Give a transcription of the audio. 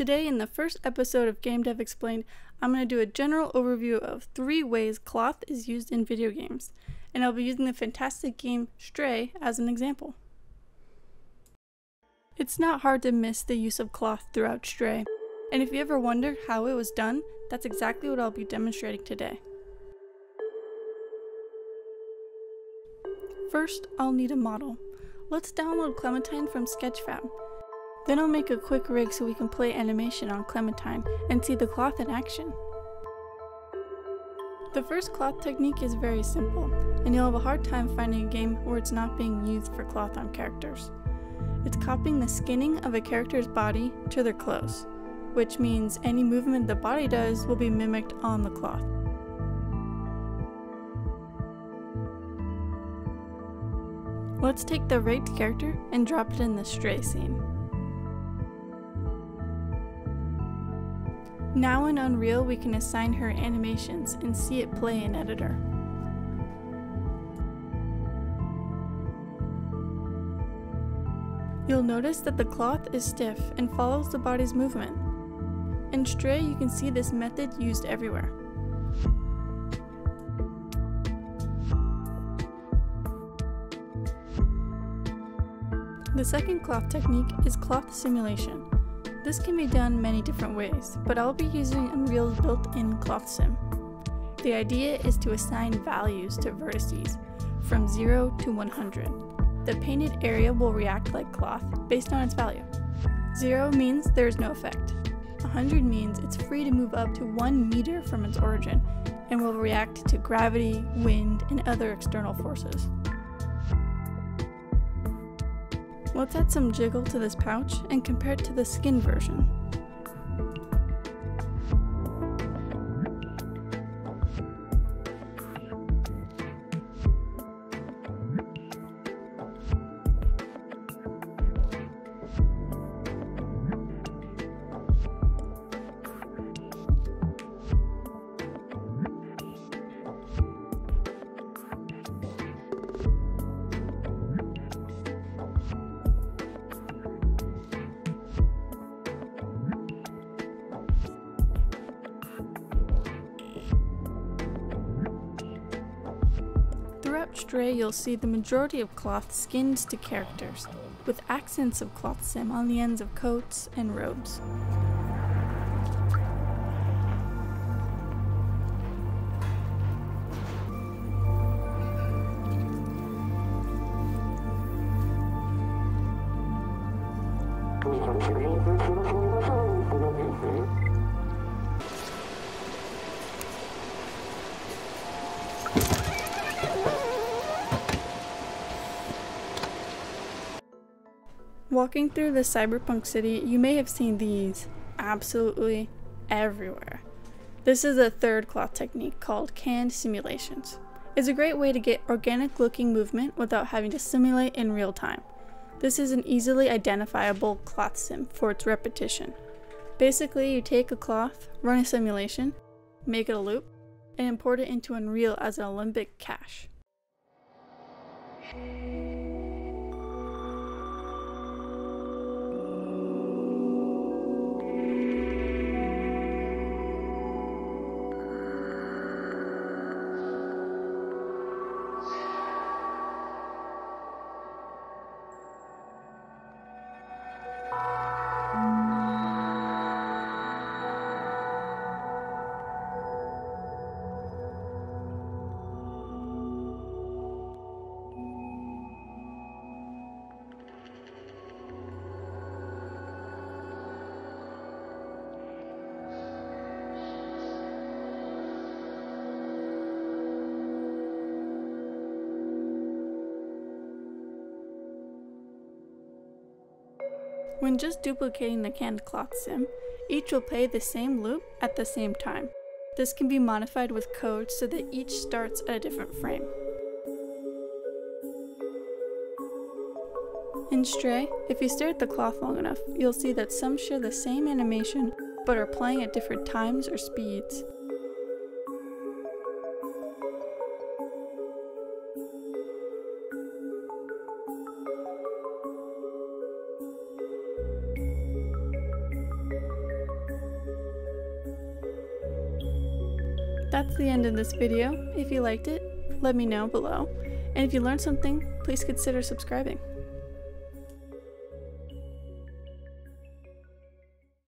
Today, in the first episode of Game Dev Explained, I'm going to do a general overview of three ways cloth is used in video games, and I'll be using the fantastic game Stray as an example. It's not hard to miss the use of cloth throughout Stray, and if you ever wonder how it was done, that's exactly what I'll be demonstrating today. First, I'll need a model. Let's download Clementine from Sketchfab. Then I'll make a quick rig so we can play animation on Clementine and see the cloth in action. The first cloth technique is very simple, and you'll have a hard time finding a game where it's not being used for cloth on characters. It's copying the skinning of a character's body to their clothes, which means any movement the body does will be mimicked on the cloth. Let's take the rigged character and drop it in the stray scene. Now in Unreal, we can assign her animations and see it play in Editor. You'll notice that the cloth is stiff and follows the body's movement. In Stray, you can see this method used everywhere. The second cloth technique is cloth simulation. This can be done many different ways, but I'll be using Unreal's built-in cloth sim. The idea is to assign values to vertices from 0 to 100. The painted area will react like cloth based on its value. 0 means there is no effect. 100 means it's free to move up to 1 meter from its origin and will react to gravity, wind, and other external forces. Let's add some jiggle to this pouch and compare it to the skin version. Stray, you'll see the majority of cloth skinned to characters, with accents of cloth sim on the ends of coats and robes. Walking through the cyberpunk city, you may have seen these absolutely everywhere. This is a third cloth technique called canned simulations. It's a great way to get organic looking movement without having to simulate in real time. This is an easily identifiable cloth sim for its repetition. Basically, you take a cloth, run a simulation, make it a loop, and import it into Unreal as an Alembic cache. When just duplicating the canned cloth sim, each will play the same loop at the same time. This can be modified with code so that each starts at a different frame. In Stray, if you stare at the cloth long enough, you'll see that some share the same animation but are playing at different times or speeds. That's the end of this video. If you liked it, let me know below. And if you learned something, please consider subscribing.